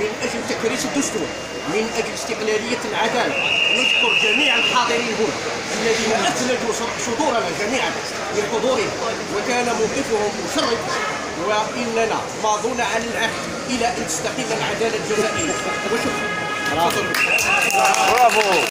من أجل تكريس الدستور من أجل استقلالية العدالة نشكر جميع الحاضرين هنا الذين أثلجوا صدورنا جميعا بحضورهم وكان موقفهم مشرف وإننا ماضون على العهد إلى أن تستقيم العدالة الجزائية. وشكرا. برافو.